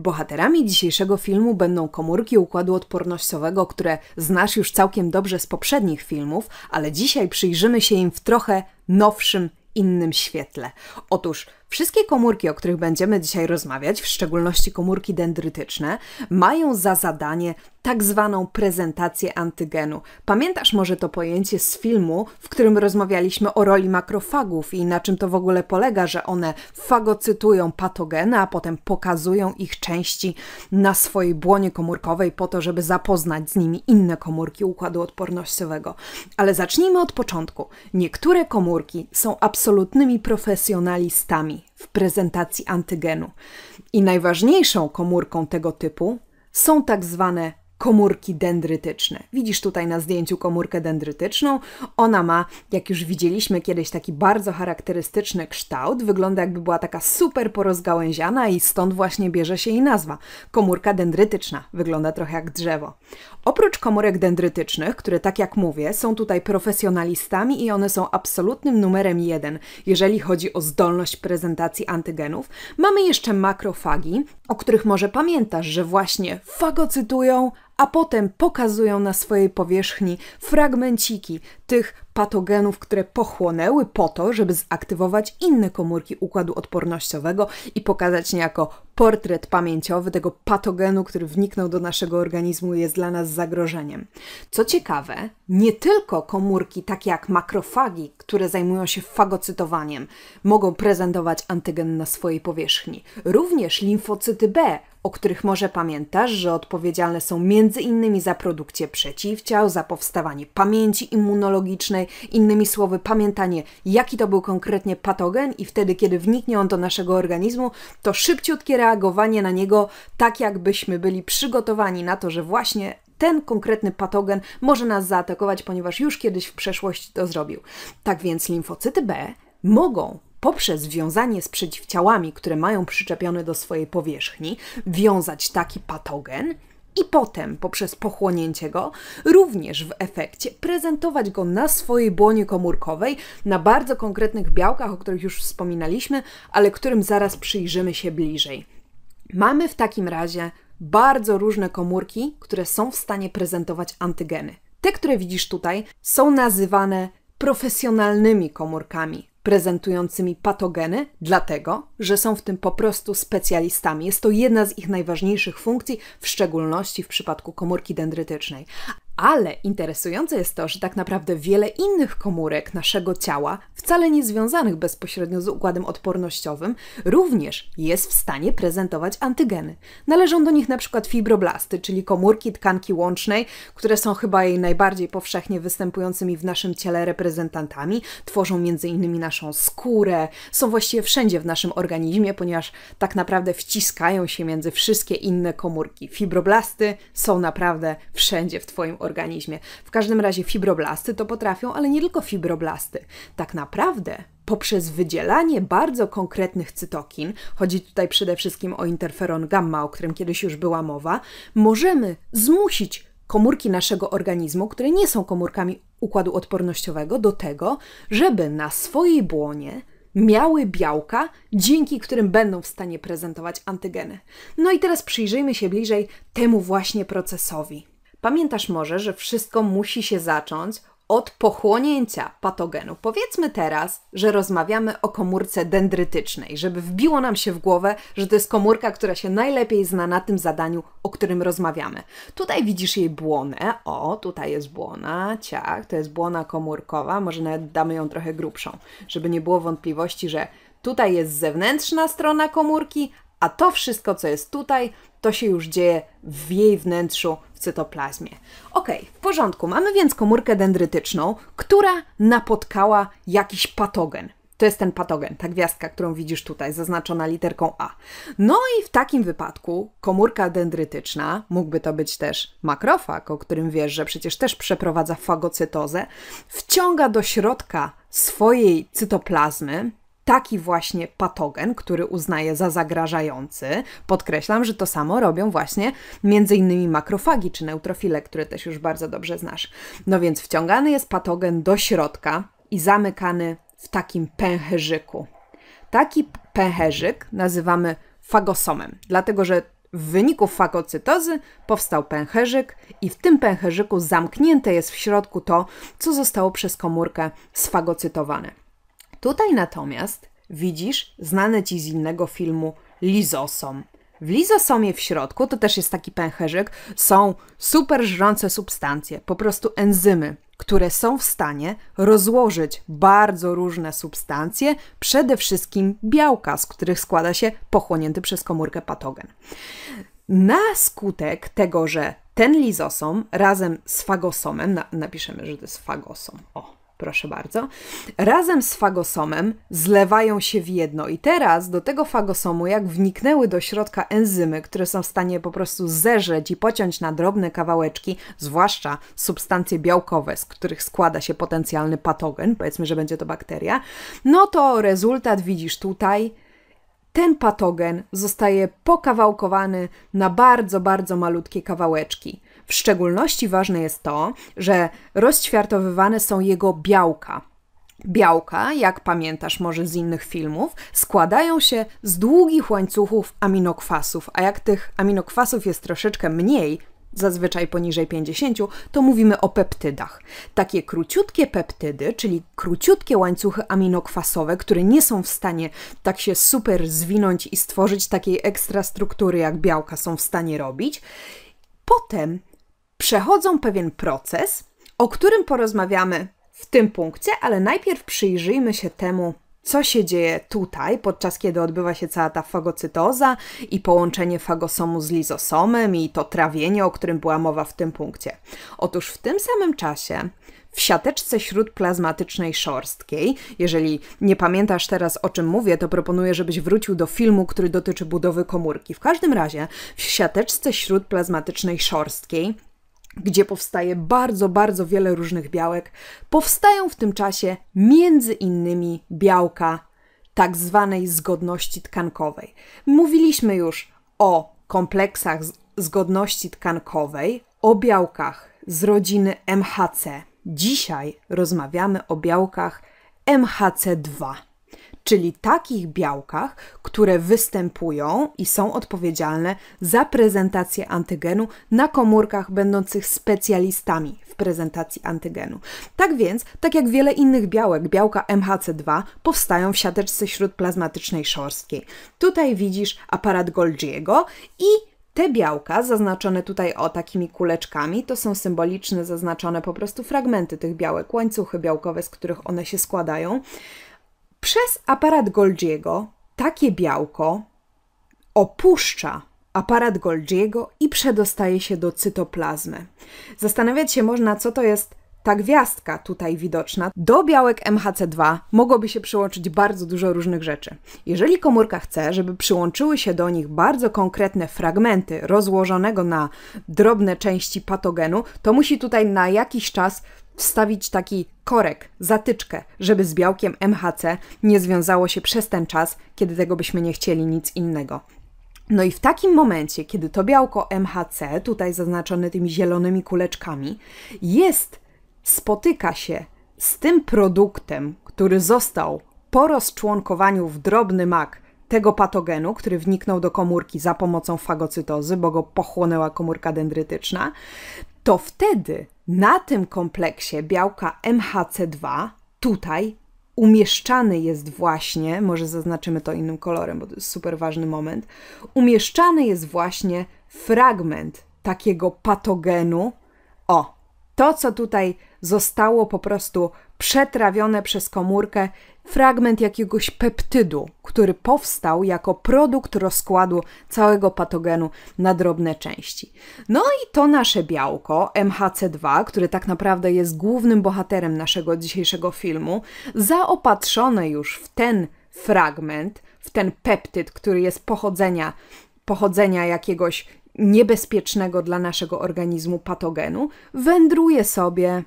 Bohaterami dzisiejszego filmu będą komórki układu odpornościowego, które znasz już całkiem dobrze z poprzednich filmów, ale dzisiaj przyjrzymy się im w trochę nowszym, innym świetle. Otóż Wszystkie komórki, o których będziemy dzisiaj rozmawiać, w szczególności komórki dendrytyczne, mają za zadanie tak zwaną prezentację antygenu. Pamiętasz może to pojęcie z filmu, w którym rozmawialiśmy o roli makrofagów i na czym to w ogóle polega, że one fagocytują patogeny, a potem pokazują ich części na swojej błonie komórkowej po to, żeby zapoznać z nimi inne komórki układu odpornościowego. Ale zacznijmy od początku. Niektóre komórki są absolutnymi profesjonalistami w prezentacji antygenu. I najważniejszą komórką tego typu są tak zwane komórki dendrytyczne. Widzisz tutaj na zdjęciu komórkę dendrytyczną. Ona ma, jak już widzieliśmy kiedyś, taki bardzo charakterystyczny kształt. Wygląda jakby była taka super porozgałęziana i stąd właśnie bierze się jej nazwa. Komórka dendrytyczna. Wygląda trochę jak drzewo. Oprócz komórek dendrytycznych, które tak jak mówię, są tutaj profesjonalistami i one są absolutnym numerem jeden, jeżeli chodzi o zdolność prezentacji antygenów, mamy jeszcze makrofagi, o których może pamiętasz, że właśnie fagocytują, a potem pokazują na swojej powierzchni fragmenciki tych patogenów, które pochłonęły po to, żeby zaktywować inne komórki układu odpornościowego i pokazać niejako portret pamięciowy tego patogenu, który wniknął do naszego organizmu i jest dla nas zagrożeniem. Co ciekawe, nie tylko komórki takie jak makrofagi, które zajmują się fagocytowaniem, mogą prezentować antygen na swojej powierzchni. Również limfocyty B o których może pamiętasz, że odpowiedzialne są między innymi za produkcję przeciwciał, za powstawanie pamięci immunologicznej, innymi słowy, pamiętanie, jaki to był konkretnie patogen, i wtedy, kiedy wniknie on do naszego organizmu, to szybciutkie reagowanie na niego, tak jakbyśmy byli przygotowani na to, że właśnie ten konkretny patogen może nas zaatakować, ponieważ już kiedyś w przeszłości to zrobił. Tak więc limfocyty B mogą poprzez wiązanie z przeciwciałami, które mają przyczepione do swojej powierzchni, wiązać taki patogen i potem poprzez pochłonięcie go, również w efekcie prezentować go na swojej błonie komórkowej, na bardzo konkretnych białkach, o których już wspominaliśmy, ale którym zaraz przyjrzymy się bliżej. Mamy w takim razie bardzo różne komórki, które są w stanie prezentować antygeny. Te, które widzisz tutaj, są nazywane profesjonalnymi komórkami, prezentującymi patogeny, dlatego, że są w tym po prostu specjalistami. Jest to jedna z ich najważniejszych funkcji, w szczególności w przypadku komórki dendrytycznej. Ale interesujące jest to, że tak naprawdę wiele innych komórek naszego ciała, wcale nie związanych bezpośrednio z układem odpornościowym, również jest w stanie prezentować antygeny. Należą do nich na przykład fibroblasty, czyli komórki tkanki łącznej, które są chyba jej najbardziej powszechnie występującymi w naszym ciele reprezentantami, tworzą innymi naszą skórę, są właściwie wszędzie w naszym organizmie, ponieważ tak naprawdę wciskają się między wszystkie inne komórki. Fibroblasty są naprawdę wszędzie w Twoim organizmie organizmie. W każdym razie fibroblasty to potrafią, ale nie tylko fibroblasty. Tak naprawdę poprzez wydzielanie bardzo konkretnych cytokin, chodzi tutaj przede wszystkim o interferon gamma, o którym kiedyś już była mowa, możemy zmusić komórki naszego organizmu, które nie są komórkami układu odpornościowego, do tego, żeby na swojej błonie miały białka, dzięki którym będą w stanie prezentować antygeny. No i teraz przyjrzyjmy się bliżej temu właśnie procesowi. Pamiętasz może, że wszystko musi się zacząć od pochłonięcia patogenu. Powiedzmy teraz, że rozmawiamy o komórce dendrytycznej, żeby wbiło nam się w głowę, że to jest komórka, która się najlepiej zna na tym zadaniu, o którym rozmawiamy. Tutaj widzisz jej błonę. O, tutaj jest błona, ciach, to jest błona komórkowa. Może nawet damy ją trochę grubszą, żeby nie było wątpliwości, że tutaj jest zewnętrzna strona komórki, a to wszystko, co jest tutaj, to się już dzieje w jej wnętrzu, w cytoplazmie. Ok, w porządku. Mamy więc komórkę dendrytyczną, która napotkała jakiś patogen. To jest ten patogen, ta gwiazdka, którą widzisz tutaj, zaznaczona literką A. No i w takim wypadku komórka dendrytyczna, mógłby to być też makrofag, o którym wiesz, że przecież też przeprowadza fagocytozę, wciąga do środka swojej cytoplazmy taki właśnie patogen, który uznaje za zagrażający. Podkreślam, że to samo robią właśnie innymi makrofagi czy neutrofile, które też już bardzo dobrze znasz. No więc wciągany jest patogen do środka i zamykany w takim pęcherzyku. Taki pęcherzyk nazywamy fagosomem, dlatego że W wyniku fagocytozy powstał pęcherzyk i w tym pęcherzyku zamknięte jest w środku to, co zostało przez komórkę sfagocytowane. Tutaj natomiast widzisz znane ci z innego filmu lizosom. W lizosomie w środku, to też jest taki pęcherzyk, są super żrące substancje, po prostu enzymy, które są w stanie rozłożyć bardzo różne substancje, przede wszystkim białka, z których składa się pochłonięty przez komórkę patogen. Na skutek tego, że ten lizosom razem z fagosomem, na, napiszemy, że to jest fagosom, o, proszę bardzo, razem z fagosomem zlewają się w jedno. I teraz do tego fagosomu, jak wniknęły do środka enzymy, które są w stanie po prostu zeżreć i pociąć na drobne kawałeczki, zwłaszcza substancje białkowe, z których składa się potencjalny patogen, powiedzmy, że będzie to bakteria, no to rezultat widzisz tutaj ten patogen zostaje pokawałkowany na bardzo, bardzo malutkie kawałeczki. W szczególności ważne jest to, że rozćwiartowywane są jego białka. Białka, jak pamiętasz może z innych filmów, składają się z długich łańcuchów aminokwasów, a jak tych aminokwasów jest troszeczkę mniej, zazwyczaj poniżej 50, to mówimy o peptydach. Takie króciutkie peptydy, czyli króciutkie łańcuchy aminokwasowe, które nie są w stanie tak się super zwinąć i stworzyć takiej ekstra struktury, jak białka są w stanie robić, potem przechodzą pewien proces, o którym porozmawiamy w tym punkcie, ale najpierw przyjrzyjmy się temu, co się dzieje tutaj, podczas kiedy odbywa się cała ta fagocytoza i połączenie fagosomu z lizosomem i to trawienie, o którym była mowa w tym punkcie. Otóż w tym samym czasie w siateczce śródplazmatycznej szorstkiej. Jeżeli nie pamiętasz teraz o czym mówię, to proponuję, żebyś wrócił do filmu, który dotyczy budowy komórki. W każdym razie w siateczce śródplazmatycznej szorstkiej gdzie powstaje bardzo, bardzo wiele różnych białek, powstają w tym czasie między innymi białka tak zwanej zgodności tkankowej. Mówiliśmy już o kompleksach zgodności tkankowej, o białkach z rodziny MHC. Dzisiaj rozmawiamy o białkach MHC2 czyli takich białkach, które występują i są odpowiedzialne za prezentację antygenu na komórkach będących specjalistami w prezentacji antygenu. Tak więc, tak jak wiele innych białek, białka MHC2 powstają w siateczce śródplazmatycznej szorstkiej. Tutaj widzisz aparat Golgiego i te białka, zaznaczone tutaj o takimi kuleczkami, to są symboliczne, zaznaczone po prostu fragmenty tych białek, łańcuchy białkowe, z których one się składają. Przez aparat Golgiego takie białko opuszcza aparat Golgiego i przedostaje się do cytoplazmy. Zastanawiać się można, co to jest ta gwiazdka tutaj widoczna. Do białek MHC2 mogłoby się przyłączyć bardzo dużo różnych rzeczy. Jeżeli komórka chce, żeby przyłączyły się do nich bardzo konkretne fragmenty rozłożonego na drobne części patogenu, to musi tutaj na jakiś czas wstawić taki korek, zatyczkę, żeby z białkiem MHC nie związało się przez ten czas, kiedy tego byśmy nie chcieli nic innego. No i w takim momencie, kiedy to białko MHC, tutaj zaznaczone tymi zielonymi kuleczkami, jest, spotyka się z tym produktem, który został po rozczłonkowaniu w drobny mak tego patogenu, który wniknął do komórki za pomocą fagocytozy, bo go pochłonęła komórka dendrytyczna, to wtedy na tym kompleksie białka MHC2 tutaj umieszczany jest właśnie, może zaznaczymy to innym kolorem, bo to jest super ważny moment, umieszczany jest właśnie fragment takiego patogenu. O, to co tutaj zostało po prostu przetrawione przez komórkę fragment jakiegoś peptydu, który powstał jako produkt rozkładu całego patogenu na drobne części. No i to nasze białko, MHC2, które tak naprawdę jest głównym bohaterem naszego dzisiejszego filmu, zaopatrzone już w ten fragment, w ten peptyd, który jest pochodzenia, pochodzenia jakiegoś niebezpiecznego dla naszego organizmu patogenu, wędruje sobie,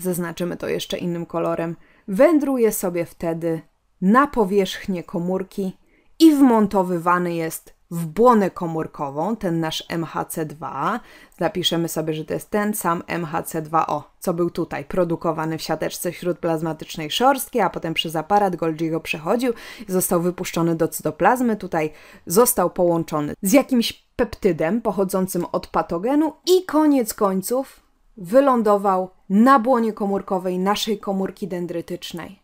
zaznaczymy to jeszcze innym kolorem, wędruje sobie wtedy na powierzchnię komórki i wmontowywany jest w błonę komórkową, ten nasz MHC2. Zapiszemy sobie, że to jest ten sam MHC2O, co był tutaj, produkowany w siateczce śródplazmatycznej szorstkiej, a potem przez aparat Golgiego przechodził i został wypuszczony do cytoplazmy. Tutaj został połączony z jakimś peptydem pochodzącym od patogenu i koniec końców wylądował na błonie komórkowej naszej komórki dendrytycznej.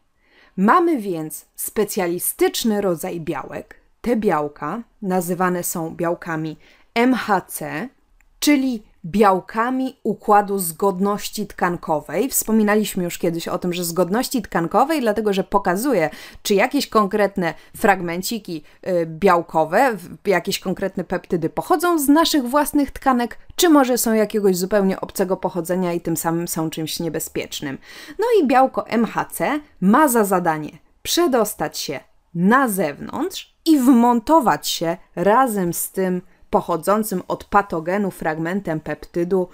Mamy więc specjalistyczny rodzaj białek. Te białka nazywane są białkami MHC, czyli białkami układu zgodności tkankowej. Wspominaliśmy już kiedyś o tym, że zgodności tkankowej, dlatego że pokazuje, czy jakieś konkretne fragmenciki y, białkowe, jakieś konkretne peptydy pochodzą z naszych własnych tkanek, czy może są jakiegoś zupełnie obcego pochodzenia i tym samym są czymś niebezpiecznym. No i białko MHC ma za zadanie przedostać się na zewnątrz i wmontować się razem z tym pochodzącym od patogenu fragmentem peptydu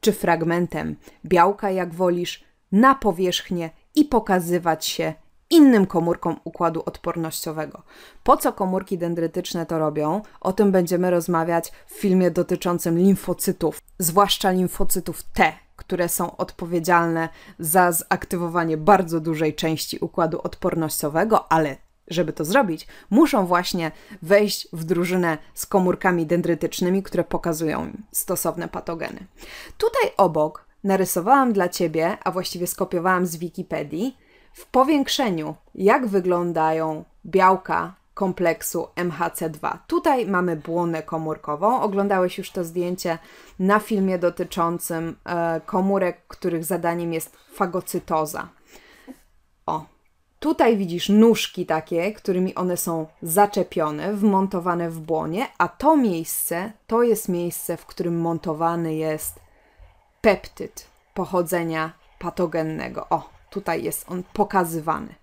czy fragmentem białka, jak wolisz, na powierzchnię i pokazywać się innym komórkom układu odpornościowego. Po co komórki dendrytyczne to robią? O tym będziemy rozmawiać w filmie dotyczącym limfocytów, zwłaszcza limfocytów T, które są odpowiedzialne za zaktywowanie bardzo dużej części układu odpornościowego, ale żeby to zrobić, muszą właśnie wejść w drużynę z komórkami dendrytycznymi, które pokazują im stosowne patogeny. Tutaj obok narysowałam dla Ciebie, a właściwie skopiowałam z Wikipedii, w powiększeniu, jak wyglądają białka kompleksu MHC2. Tutaj mamy błonę komórkową. Oglądałeś już to zdjęcie na filmie dotyczącym e, komórek, których zadaniem jest fagocytoza. O, Tutaj widzisz nóżki takie, którymi one są zaczepione, wmontowane w błonie, a to miejsce to jest miejsce, w którym montowany jest peptyd pochodzenia patogennego. O, tutaj jest on pokazywany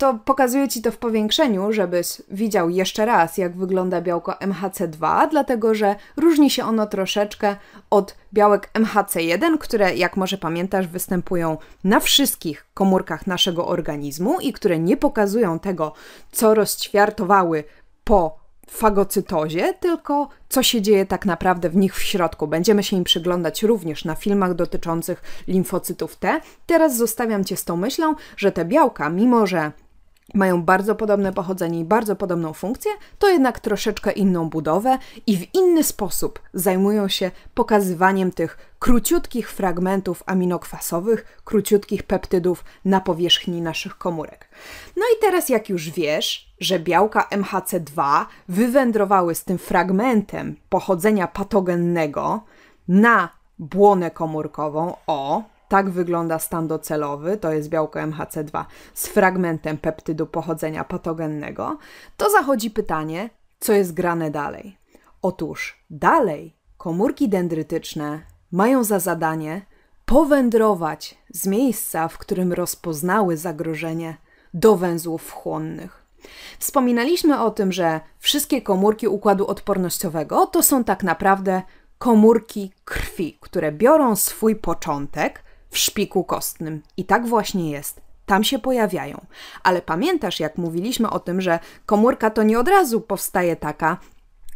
to pokazuję Ci to w powiększeniu, żebyś widział jeszcze raz, jak wygląda białko MHC2, dlatego że różni się ono troszeczkę od białek MHC1, które, jak może pamiętasz, występują na wszystkich komórkach naszego organizmu i które nie pokazują tego, co rozćwiartowały po fagocytozie, tylko co się dzieje tak naprawdę w nich w środku. Będziemy się im przyglądać również na filmach dotyczących limfocytów T. Teraz zostawiam Cię z tą myślą, że te białka, mimo że mają bardzo podobne pochodzenie i bardzo podobną funkcję, to jednak troszeczkę inną budowę i w inny sposób zajmują się pokazywaniem tych króciutkich fragmentów aminokwasowych, króciutkich peptydów na powierzchni naszych komórek. No i teraz, jak już wiesz, że białka MHC2 wywędrowały z tym fragmentem pochodzenia patogennego na błonę komórkową, o, tak wygląda stan docelowy, to jest białko MHC2 z fragmentem peptydu pochodzenia patogennego, to zachodzi pytanie, co jest grane dalej. Otóż dalej komórki dendrytyczne mają za zadanie powędrować z miejsca, w którym rozpoznały zagrożenie, do węzłów chłonnych. Wspominaliśmy o tym, że wszystkie komórki układu odpornościowego to są tak naprawdę komórki krwi, które biorą swój początek w szpiku kostnym. I tak właśnie jest. Tam się pojawiają. Ale pamiętasz, jak mówiliśmy o tym, że komórka to nie od razu powstaje taka,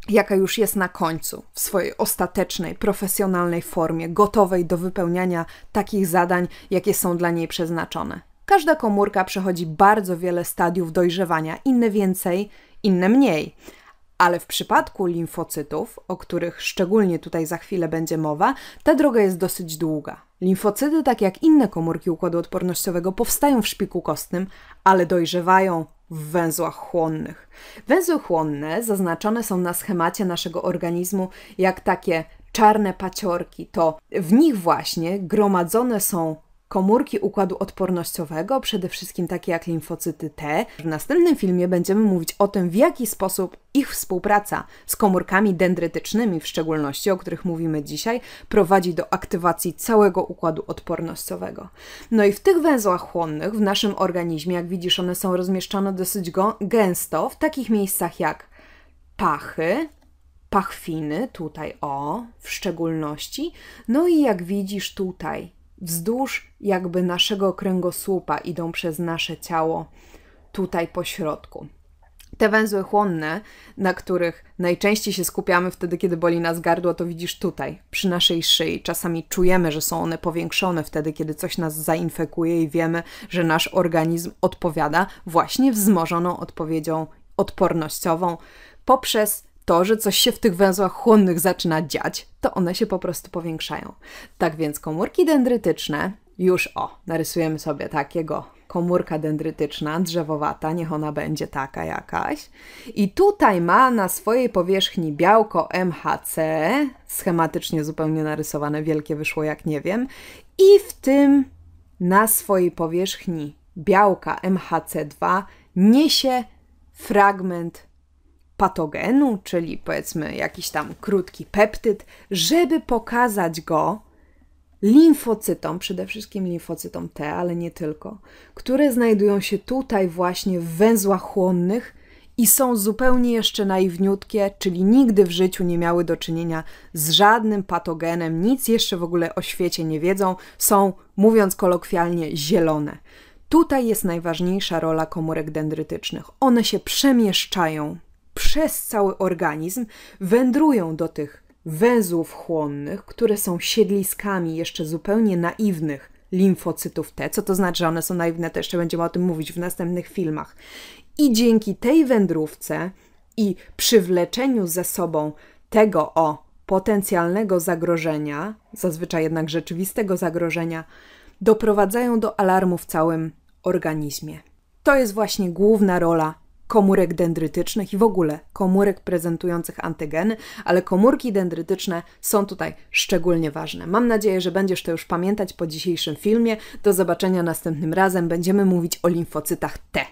jaka już jest na końcu, w swojej ostatecznej, profesjonalnej formie, gotowej do wypełniania takich zadań, jakie są dla niej przeznaczone. Każda komórka przechodzi bardzo wiele stadiów dojrzewania, inne więcej, inne mniej. Ale w przypadku limfocytów, o których szczególnie tutaj za chwilę będzie mowa, ta droga jest dosyć długa. Limfocyty, tak jak inne komórki układu odpornościowego, powstają w szpiku kostnym, ale dojrzewają w węzłach chłonnych. Węzły chłonne zaznaczone są na schemacie naszego organizmu jak takie czarne paciorki. To w nich właśnie gromadzone są komórki układu odpornościowego, przede wszystkim takie jak limfocyty T. W następnym filmie będziemy mówić o tym, w jaki sposób ich współpraca z komórkami dendrytycznymi, w szczególności o których mówimy dzisiaj, prowadzi do aktywacji całego układu odpornościowego. No i w tych węzłach chłonnych w naszym organizmie, jak widzisz, one są rozmieszczone dosyć gęsto w takich miejscach jak pachy, pachwiny, tutaj o, w szczególności, no i jak widzisz tutaj wzdłuż jakby naszego kręgosłupa idą przez nasze ciało tutaj po środku. Te węzły chłonne, na których najczęściej się skupiamy wtedy, kiedy boli nas gardło, to widzisz tutaj, przy naszej szyi. Czasami czujemy, że są one powiększone wtedy, kiedy coś nas zainfekuje i wiemy, że nasz organizm odpowiada właśnie wzmożoną odpowiedzią odpornościową poprzez to, że coś się w tych węzłach chłonnych zaczyna dziać, to one się po prostu powiększają. Tak więc komórki dendrytyczne, już o, narysujemy sobie takiego komórka dendrytyczna, drzewowata, niech ona będzie taka jakaś. I tutaj ma na swojej powierzchni białko MHC, schematycznie zupełnie narysowane, wielkie wyszło jak nie wiem. I w tym na swojej powierzchni białka MHC2 niesie fragment patogenu, czyli powiedzmy jakiś tam krótki peptyd, żeby pokazać go limfocytom, przede wszystkim limfocytom T, ale nie tylko, które znajdują się tutaj właśnie w węzłach chłonnych i są zupełnie jeszcze naiwniutkie, czyli nigdy w życiu nie miały do czynienia z żadnym patogenem, nic jeszcze w ogóle o świecie nie wiedzą, są, mówiąc kolokwialnie, zielone. Tutaj jest najważniejsza rola komórek dendrytycznych. One się przemieszczają przez cały organizm, wędrują do tych węzłów chłonnych, które są siedliskami jeszcze zupełnie naiwnych limfocytów T. Co to znaczy, że one są naiwne, to jeszcze będziemy o tym mówić w następnych filmach. I dzięki tej wędrówce i przywleczeniu ze sobą tego o potencjalnego zagrożenia, zazwyczaj jednak rzeczywistego zagrożenia, doprowadzają do alarmu w całym organizmie. To jest właśnie główna rola komórek dendrytycznych i w ogóle komórek prezentujących antygeny, ale komórki dendrytyczne są tutaj szczególnie ważne. Mam nadzieję, że będziesz to już pamiętać po dzisiejszym filmie. Do zobaczenia następnym razem. Będziemy mówić o limfocytach T.